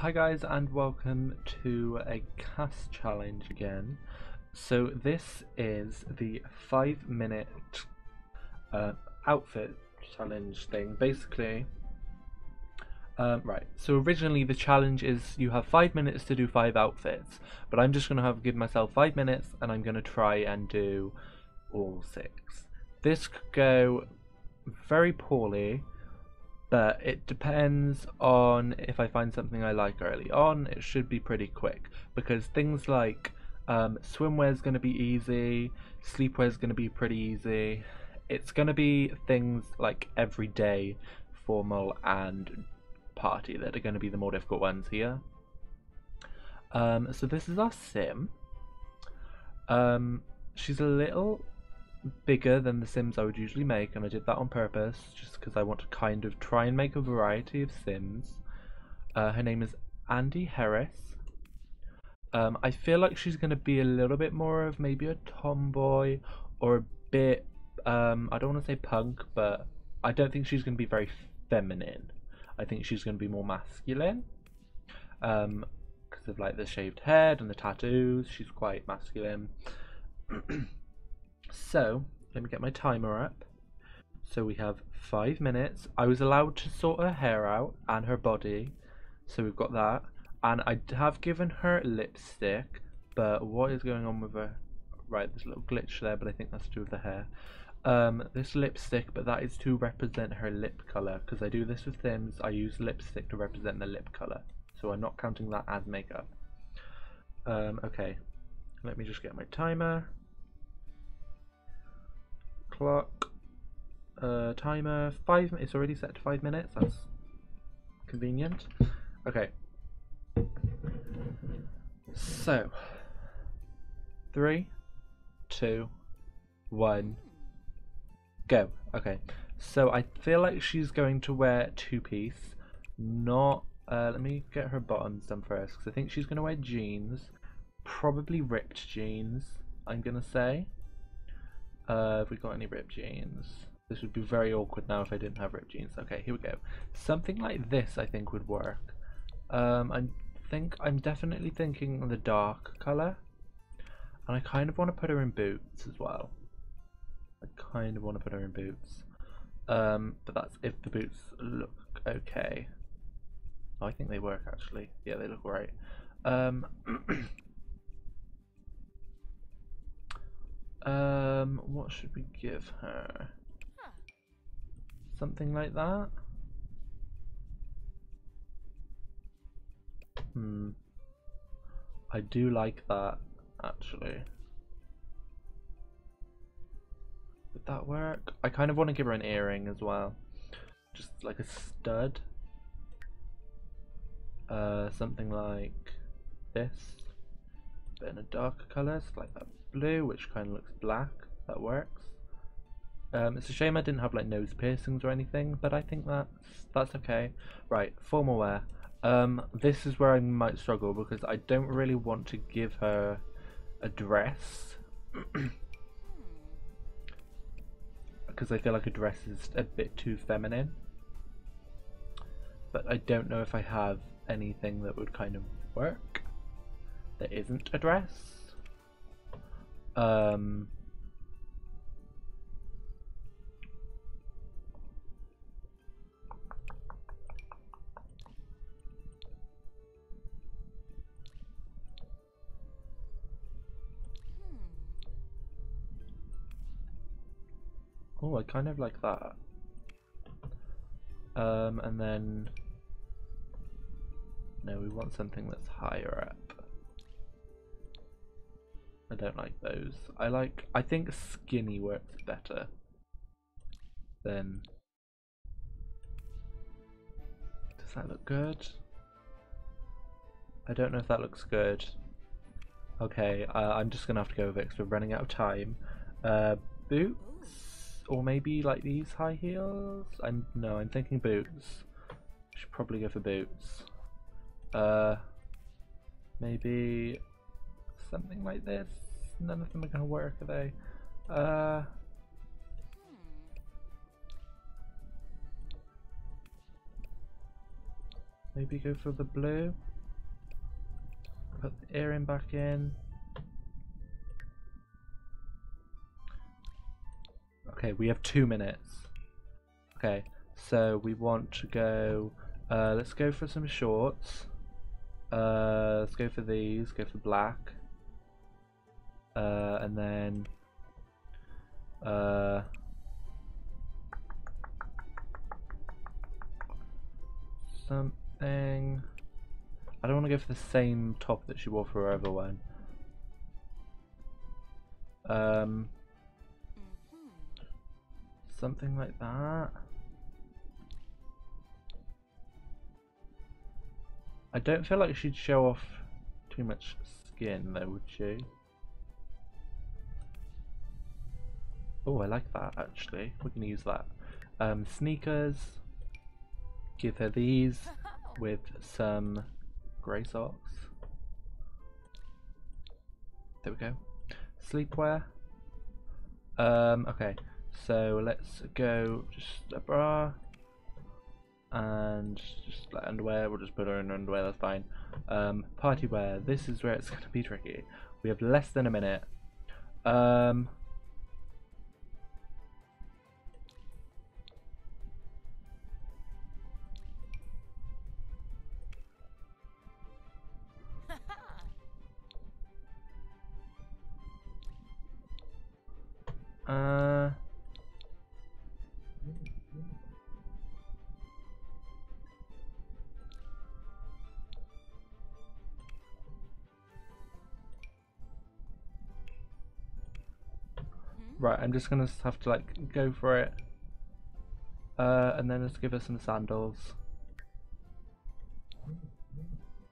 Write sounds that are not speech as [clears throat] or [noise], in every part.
Hi guys and welcome to a CAS challenge again. So this is the five minute uh, outfit challenge thing. Basically, um, right. So originally the challenge is you have five minutes to do five outfits, but I'm just gonna have give myself five minutes and I'm gonna try and do all six. This could go very poorly but it depends on if I find something I like early on. It should be pretty quick because things like um, swimwear is going to be easy, sleepwear is going to be pretty easy. It's going to be things like everyday, formal, and party that are going to be the more difficult ones here. Um, so this is our sim. Um, she's a little bigger than the Sims I would usually make, and I did that on purpose, just because I want to kind of try and make a variety of Sims. Uh, her name is Andy Harris. Um, I feel like she's going to be a little bit more of maybe a tomboy, or a bit, um, I don't want to say punk, but I don't think she's going to be very feminine. I think she's going to be more masculine. Um, because of like the shaved head and the tattoos, she's quite masculine. [clears throat] So, let me get my timer up. So we have five minutes. I was allowed to sort her hair out and her body. So we've got that. And I have given her lipstick. But what is going on with her? Right, there's a little glitch there, but I think that's to do with the hair. Um, this lipstick, but that is to represent her lip colour. Because I do this with Sims, I use lipstick to represent the lip colour. So I'm not counting that as makeup. Um, okay, let me just get my timer clock. Uh, timer five. It's already set to five minutes. That's convenient. Okay. So, three, two, one, go. Okay. So I feel like she's going to wear two piece. Not. Uh, let me get her bottoms done first because I think she's going to wear jeans. Probably ripped jeans. I'm gonna say. Uh, have we got any ripped jeans? This would be very awkward now if I didn't have ripped jeans. Okay, here we go. Something like this I think would work. Um, I think I'm definitely thinking the dark color. And I kind of want to put her in boots as well. I kind of want to put her in boots. Um, but that's if the boots look okay. Oh, I think they work actually. Yeah, they look great. Um, [clears throat] Um, what should we give her? Something like that? Hmm. I do like that, actually. Would that work? I kind of want to give her an earring as well. Just like a stud. Uh, something like this. But in a darker colour, so like that blue, which kind of looks black. That works. Um, it's a shame I didn't have like nose piercings or anything, but I think that's that's okay. Right, formal wear. Um, this is where I might struggle because I don't really want to give her a dress. [clears throat] because I feel like a dress is a bit too feminine. But I don't know if I have anything that would kind of work that isn't a dress. Um, Oh, I kind of like that. Um, and then... No, we want something that's higher up. I don't like those. I like, I think skinny works better than, does that look good? I don't know if that looks good. Okay, uh, I'm just gonna have to go with it because we're running out of time. Uh, boots? Or maybe like these high heels? I'm, no, I'm thinking boots. Should probably go for boots. Uh, maybe something like this. None of them are going to work, are they? Uh... Maybe go for the blue. Put the earring back in. Okay, we have two minutes. Okay, so we want to go. Uh, let's go for some shorts. Uh, let's go for these. Go for black. Uh, and then. Uh, something. I don't want to go for the same top that she wore for her other. Um, something like that. I don't feel like she'd show off too much skin though, would she? Oh, I like that actually. We're going to use that. Um, sneakers. Give her these with some grey socks. There we go. Sleepwear. Um, okay, so let's go just a bra and just like underwear. We'll just put her in underwear. That's fine. Um, party wear. This is where it's [laughs] going to be tricky. We have less than a minute. Um, Uh, right, I'm just gonna have to like go for it. Uh, and then let's give her some sandals.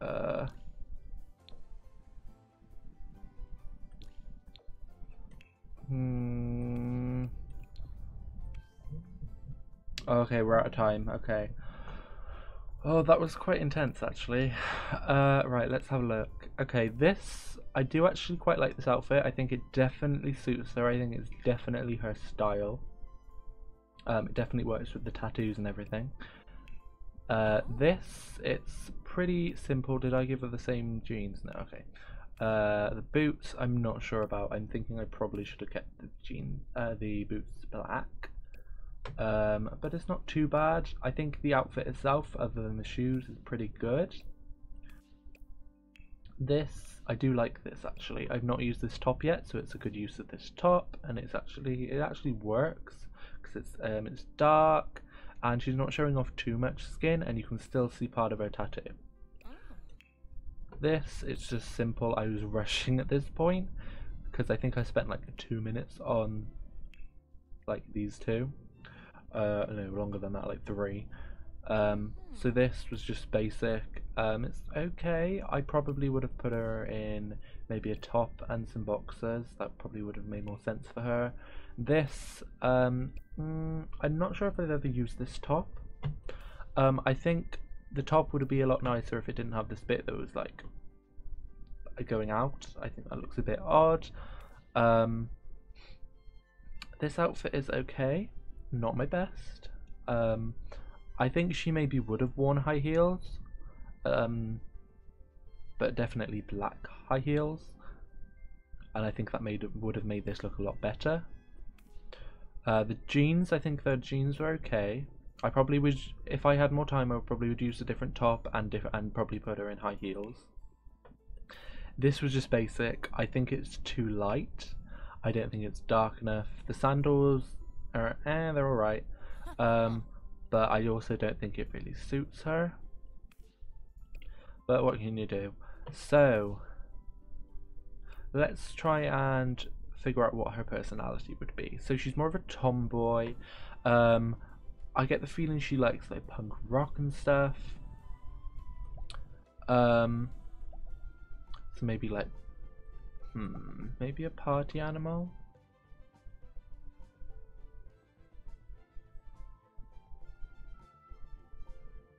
Uh, Hmm. Okay, we're out of time. Okay. Oh, that was quite intense, actually. [sighs] Uh, right, let's have a look. Okay, this I do actually quite like this outfit. I think it definitely suits her. I think it's definitely her style. Um, it definitely works with the tattoos and everything. Uh, this, it's pretty simple. Did I give her the same jeans? No, okay. Uh, the boots, I'm not sure about. I'm thinking I probably should have kept the jean, uh, the boots black. Um, but it's not too bad. I think the outfit itself, other than the shoes, is pretty good. This, I do like this actually. I've not used this top yet, so it's a good use of this top, and it's actually it actually works because it's um it's dark, and she's not showing off too much skin, and you can still see part of her tattoo. This, it's just simple. I was [laughs] rushing at this point because I think I spent like two minutes on like these two. Uh, no, longer than that, like three. Um, so this was just basic. Um, it's okay. I probably would have put her in maybe a top and some boxers. That probably would have made more sense for her. This, um, mm, I'm not sure if I've ever used this top. Um, I think the top would be a lot nicer if it didn't have this bit that was like going out. I think that looks a bit odd. Um, this outfit is okay, not my best. Um, I think she maybe would have worn high heels, um, but definitely black high heels, and I think that made would have made this look a lot better. Uh, the jeans, I think the jeans were okay. I probably would, if I had more time, I probably would use a different top and different, and probably put her in high heels. This was just basic. I think it's too light. I don't think it's dark enough. The sandals are, eh, they're alright. Um, but I also don't think it really suits her. But what can you do? So, let's try and figure out what her personality would be. So she's more of a tomboy. Um, I get the feeling she likes like punk rock and stuff. Um, so maybe like, hmm, maybe a party animal.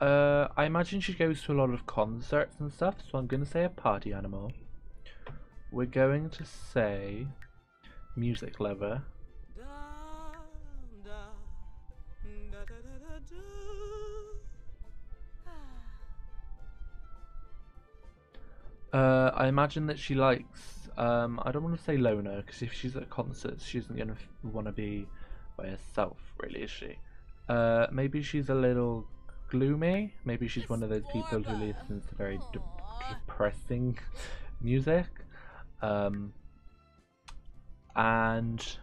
Uh, I imagine she goes to a lot of concerts and stuff, so I'm gonna say a party animal. We're going to say music lover. Uh, I imagine that she likes. Um, I don't want to say loner because if she's at concerts, she isn't gonna want to be by herself, really, is she? Uh, maybe she's a little gloomy. Maybe she's one of those people who listens to very de- depressing [laughs] music. Um, and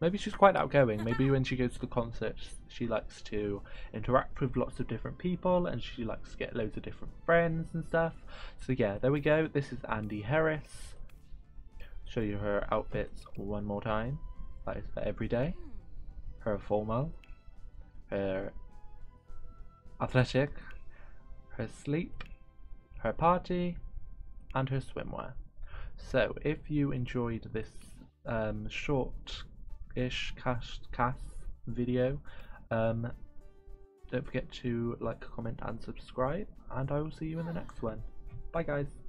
maybe she's quite outgoing. Maybe when she goes to the concerts, she likes to interact with lots of different people and she likes to get loads of different friends and stuff. So, yeah, there we go. This is Andy Harris. Show you her outfits one more time. That is for every day. Her formal, her athletic, her sleep, her party, and her swimwear. So, if you enjoyed this um, short ish CAS CAS video. Um, don't forget to like, comment, and subscribe, and I will see you in the next one. Bye, guys.